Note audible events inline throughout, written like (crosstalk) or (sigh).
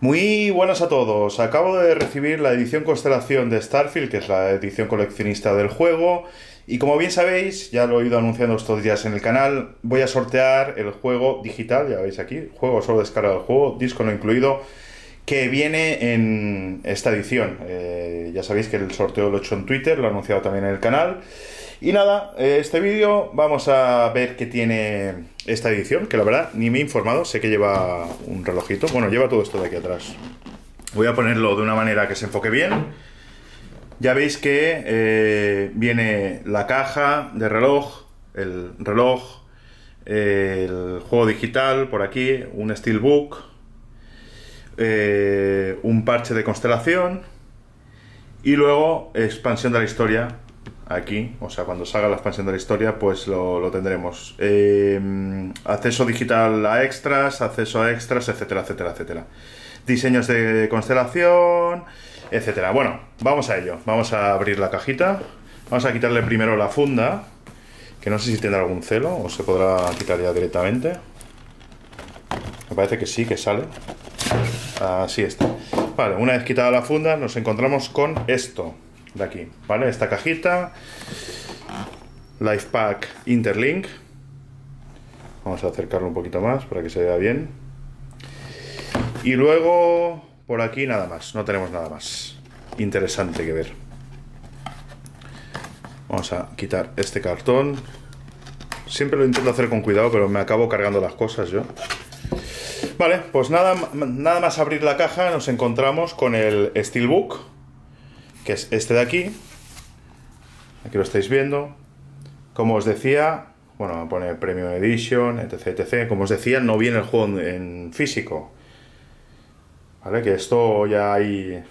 Muy buenas a todos. Acabo de recibir la edición Constelación de Starfield, que es la edición coleccionista del juego. Y como bien sabéis, ya lo he ido anunciando estos días en el canal, voy a sortear el juego digital, ya veis aquí, juego solo descarga del juego, disco no incluido, que viene en esta edición. Eh, ya sabéis que el sorteo lo he hecho en Twitter, lo he anunciado también en el canal. Y nada, eh, este vídeo vamos a ver qué tiene esta edición, que la verdad ni me he informado, sé que lleva un relojito, bueno, lleva todo esto de aquí atrás. Voy a ponerlo de una manera que se enfoque bien. Ya veis que eh, viene la caja de reloj, el reloj, el juego digital por aquí, un steelbook, eh, un parche de constelación y luego expansión de la historia aquí, o sea, cuando salga la expansión de la historia, pues lo, tendremos. Eh, acceso digital a extras, acceso a extras, etcétera, etcétera, etcétera. Diseños de constelación, etcétera. Bueno, vamos a ello. Vamos a abrir la cajita. Vamos a quitarle primero la funda, que no sé si tendrá algún celo o se podrá quitar ya directamente. Me parece que sí, que sale. Así está. Vale, una vez quitada la funda, nos encontramos con esto de aquí, ¿vale? Esta cajita, Lifepack Interlink. Vamos a acercarlo un poquito más para que se vea bien. Y luego, por aquí nada más, no tenemos nada más interesante que ver. Vamos a quitar este cartón. Siempre lo intento hacer con cuidado, pero me acabo cargando las cosas yo. Vale, pues nada, nada más abrir la caja nos encontramos con el Steelbook que es este de aquí. Aquí lo estáis viendo. Como os decía, bueno, pone Premium Edition, etc, etc. Como os decía, no viene el juego en físico. ¿Vale? Que esto ya hay...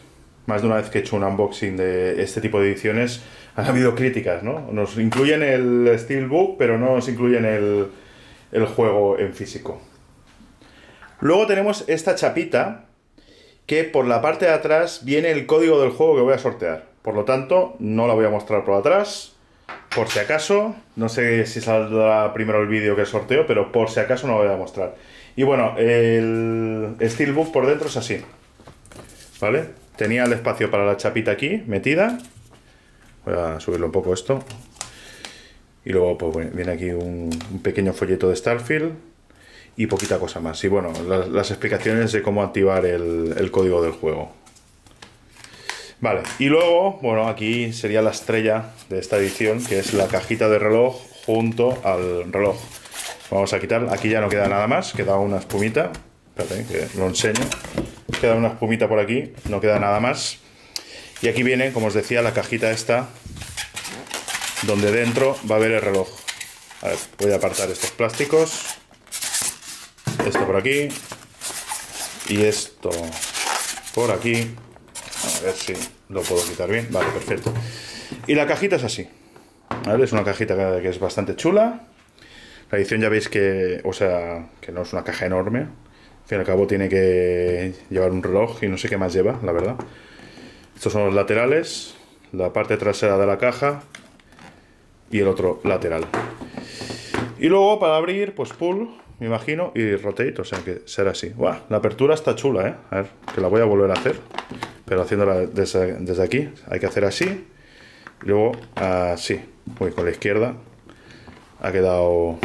Más de una vez que he hecho un unboxing de este tipo de ediciones, han habido críticas, ¿no? Nos incluyen el Steelbook, pero no nos incluyen el, el juego en físico. Luego tenemos esta chapita, que por la parte de atrás viene el código del juego que voy a sortear. Por lo tanto, no la voy a mostrar por atrás. Por si acaso, no sé si saldrá primero el vídeo que el sorteo, pero por si acaso no lo voy a mostrar. Y bueno, el Steelbook por dentro es así. ¿Vale? Tenía el espacio para la chapita aquí, metida. Voy a subirlo un poco esto. Y luego pues, viene aquí un pequeño folleto de Starfield y poquita cosa más. Y bueno, las, explicaciones de cómo activar el, código del juego. Vale, y luego, bueno, aquí sería la estrella de esta edición, que es la cajita de reloj junto al reloj. Vamos a quitar, aquí ya no queda nada más, queda una espumita. Espérate, que lo enseño. Queda una espumita por aquí, no queda nada más. Y aquí viene, como os decía, la cajita esta, donde dentro va a haber el reloj. A ver, voy a apartar estos plásticos esto por aquí. Y esto por aquí. A ver si lo puedo quitar bien. Vale perfecto. Y la cajita es así es una cajita que es bastante chula. La edición ya veis que o sea que no es una caja enorme. Al fin y al cabo tiene que llevar un reloj y no sé qué más lleva la verdad. Estos son los laterales la parte trasera de la caja y el otro lateral. Y luego para abrir pues pull me imagino, y rotate, o sea que será así. La apertura está chula, ¿eh? A ver, que la voy a volver a hacer, pero haciéndola desde, aquí. Hay que hacer así, luego así. Voy con la izquierda ha quedado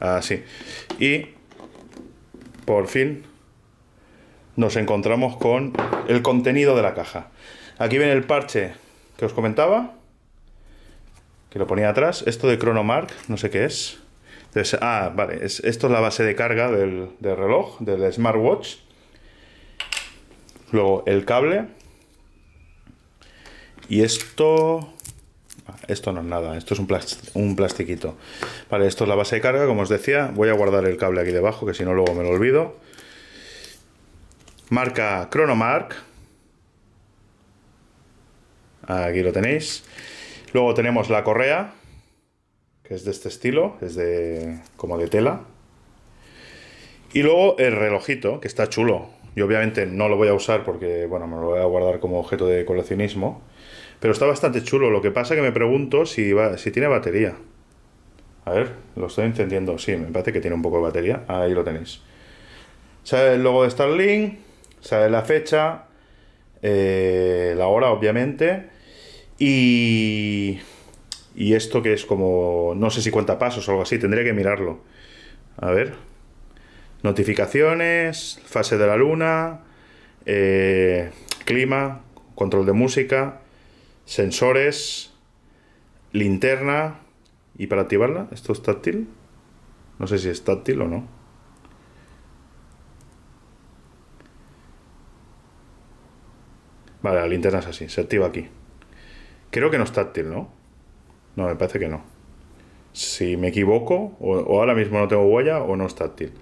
así. Y por fin nos encontramos con el contenido de la caja. Aquí viene el parche que os comentaba, que lo ponía atrás. Esto de Chronomark, no sé qué es ah, vale, esto es la base de carga del, reloj, del smartwatch. Luego el cable. Y esto... Ah, esto no es nada, esto es un, un plastiquito. Vale, esto es la base de carga, como os decía. Voy a guardar el cable aquí debajo, que si no luego me lo olvido. Marca Chronomark. Aquí lo tenéis. Luego tenemos la correa, que es de este estilo, es de como de tela. Y luego el relojito, que está chulo. Y obviamente no lo voy a usar porque, bueno, me lo voy a guardar como objeto de coleccionismo. Pero está bastante chulo. Lo que pasa que me pregunto si, va, si tiene batería. A ver, lo estoy entendiendo. Sí, me parece que tiene un poco de batería. Ahí lo tenéis. Sale el logo de Starlink. sale la fecha, eh, la hora obviamente, y, y esto que es como, no sé si cuenta pasos o algo así, tendría que mirarlo. A ver. Notificaciones, fase de la luna, eh, clima, control de música, sensores, linterna. ¿Y para activarla? ¿Esto es táctil? No sé si es táctil o no. Vale, la linterna es así, se activa aquí. Creo que no es táctil, ¿no? No, me parece que no. Si me equivoco, o, ahora mismo no tengo huella, o no es táctil.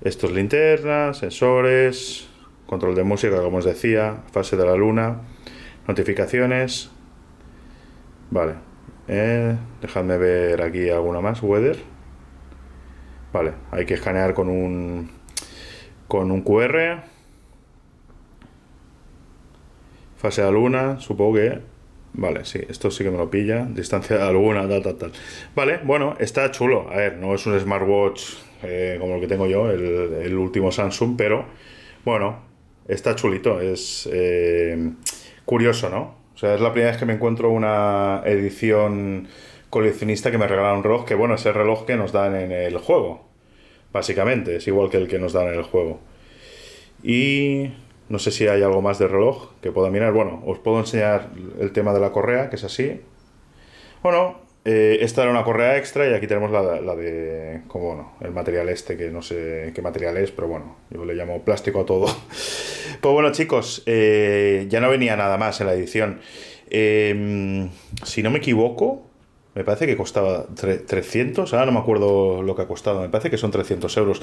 Estos linternas, sensores, control de música, como os decía, fase de la luna, notificaciones. Vale. Eh, dejadme ver aquí alguna más. Weather. Vale, hay que escanear con un con un QR. Fase de la luna, supongo que. Vale, sí, esto sí que me lo pilla. Distancia (laughs) luna, tal, tal, tal. Vale, bueno, está chulo. A ver, no es un smartwatch eh, como el que tengo yo, el, el, último Samsung, pero bueno, está chulito, es eh, curioso, ¿no? O sea, es la primera vez que me encuentro una edición coleccionista que me regala un reloj, que bueno, es el reloj que nos dan en el juego, básicamente, es igual que el que nos dan en el juego. Y no sé si hay algo más de reloj que pueda mirar. Bueno, os puedo enseñar el tema de la correa, que es así. Bueno, eh, esta era una correa extra y aquí tenemos la, la de, como bueno, el material este, que no sé qué material es, pero bueno, yo le llamo plástico a todo. (laughs) pues bueno chicos, eh, ya no venía nada más en la edición. Eh, si no me equivoco, me parece que costaba 300, ahora no me acuerdo lo que ha costado, me parece que son 300 euros.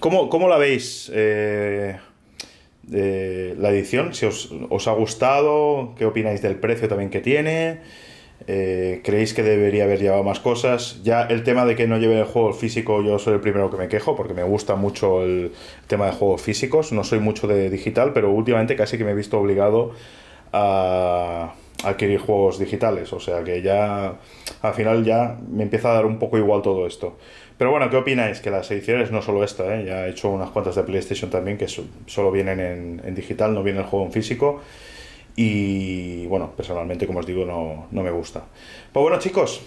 ¿Cómo, cómo la veis? Eh, la edición, si os, os ha gustado, qué opináis del precio también que tiene. Eh, ¿Creéis que debería haber llevado más cosas? Ya el tema de que no lleve el juego físico, yo soy el primero que me quejo porque me gusta mucho el tema de juegos físicos. No soy mucho de digital, pero últimamente casi que me he visto obligado a adquirir juegos digitales. O sea que ya al final ya me empieza a dar un poco igual todo esto. Pero bueno, ¿qué opináis? Que las ediciones, no solo esta, ¿eh? ya he hecho unas cuantas de PlayStation también que solo vienen en, digital, no viene el juego en físico. Y bueno, personalmente, como os digo, no, no me gusta. Pues bueno, chicos,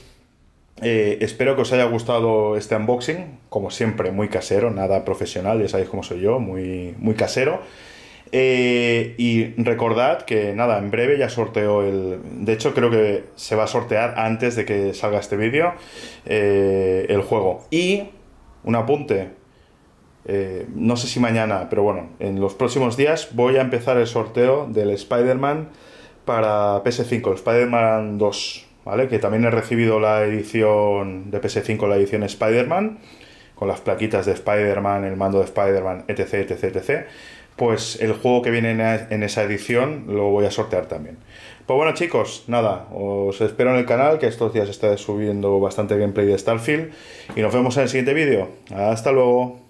eh, espero que os haya gustado este unboxing. Como siempre, muy casero, nada profesional, ya sabéis cómo soy yo, muy, muy casero. Eh, y recordad que nada, en breve ya sorteo el. De hecho, creo que se va a sortear antes de que salga este vídeo eh, el juego. Y un apunte: eh, no sé si mañana, pero bueno, en los próximos días voy a empezar el sorteo del Spider-Man para PS5, el Spider-Man 2, ¿vale? Que también he recibido la edición de PS5, la edición Spider-Man, con las plaquitas de Spider-Man, el mando de Spider-Man, etc, etc, etc. Pues el juego que viene en esa edición lo voy a sortear también. Pues bueno chicos, nada, os espero en el canal que estos días estaré subiendo bastante gameplay de Starfield y nos vemos en el siguiente vídeo. Hasta luego.